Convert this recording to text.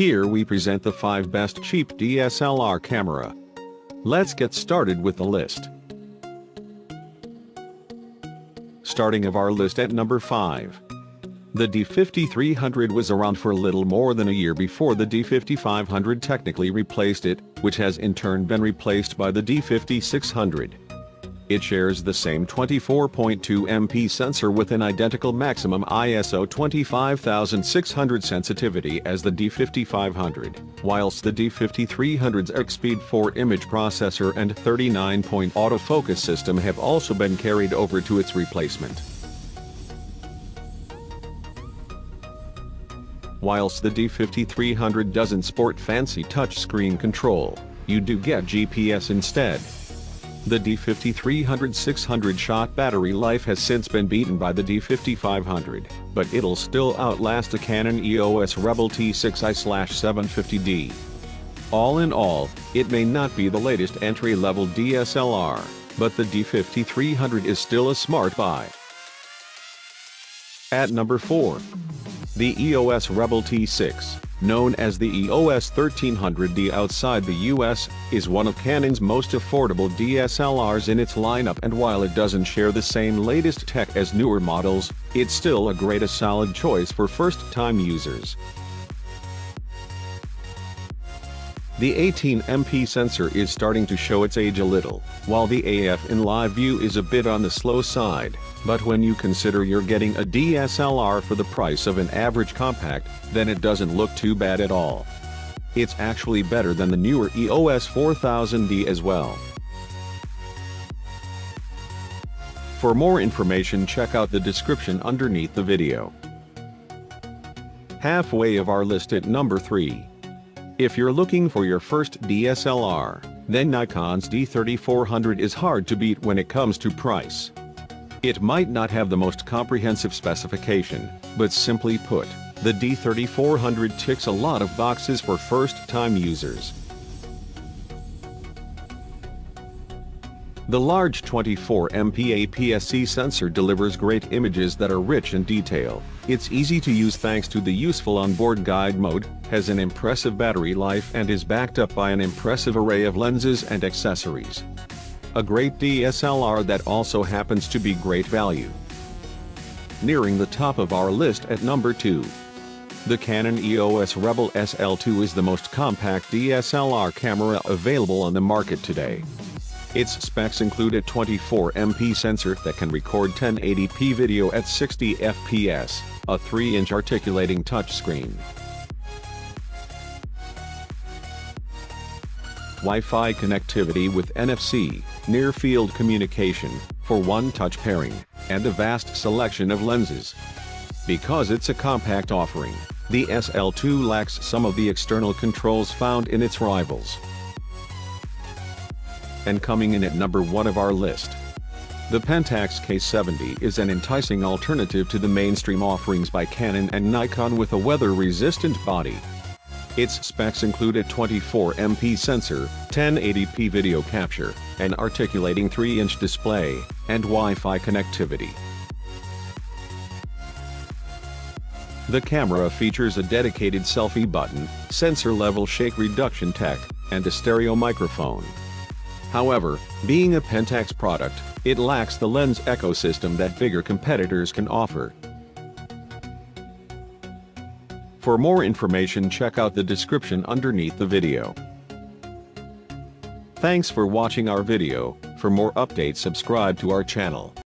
Here we present the 5 best cheap DSLR camera. Let's get started with the list. Starting of our list at number 5. The D5300 was around for a little more than a year before the D5500 technically replaced it, which has in turn been replaced by the D5600. It shares the same 24.2 MP sensor with an identical maximum ISO 25600 sensitivity as the D5500, whilst the D5300's Expeed 4 image processor and 39-point autofocus system have also been carried over to its replacement. Whilst the D5300 doesn't sport fancy touchscreen control, you do get GPS instead. The D5300 600 shot battery life has since been beaten by the D5500, but it'll still outlast a Canon EOS Rebel T6i-750D. All in all, it may not be the latest entry-level DSLR, but the D5300 is still a smart buy. At number 4. The EOS Rebel T6 known as the EOS 1300D outside the US, is one of Canon's most affordable DSLRs in its lineup and while it doesn't share the same latest tech as newer models, it's still a great a solid choice for first-time users. The 18MP sensor is starting to show its age a little, while the AF in live view is a bit on the slow side, but when you consider you're getting a DSLR for the price of an average compact, then it doesn't look too bad at all. It's actually better than the newer EOS 4000D as well. For more information check out the description underneath the video. Halfway of our list at number 3. If you're looking for your first DSLR, then Nikon's D3400 is hard to beat when it comes to price. It might not have the most comprehensive specification, but simply put, the D3400 ticks a lot of boxes for first-time users. The large 24MP APS-C sensor delivers great images that are rich in detail. It's easy to use thanks to the useful onboard guide mode, has an impressive battery life and is backed up by an impressive array of lenses and accessories. A great DSLR that also happens to be great value. Nearing the top of our list at number 2. The Canon EOS Rebel SL2 is the most compact DSLR camera available on the market today. Its specs include a 24MP sensor that can record 1080p video at 60 fps, a 3-inch articulating touchscreen. Wi-Fi connectivity with NFC, near-field communication, for one-touch pairing, and a vast selection of lenses. Because it's a compact offering, the SL2 lacks some of the external controls found in its rivals and coming in at number 1 of our list. The Pentax K70 is an enticing alternative to the mainstream offerings by Canon and Nikon with a weather-resistant body. Its specs include a 24MP sensor, 1080p video capture, an articulating 3-inch display, and Wi-Fi connectivity. The camera features a dedicated selfie button, sensor-level shake reduction tech, and a stereo microphone. However, being a Pentax product, it lacks the lens ecosystem that bigger competitors can offer. For more information check out the description underneath the video. Thanks for watching our video, for more updates subscribe to our channel.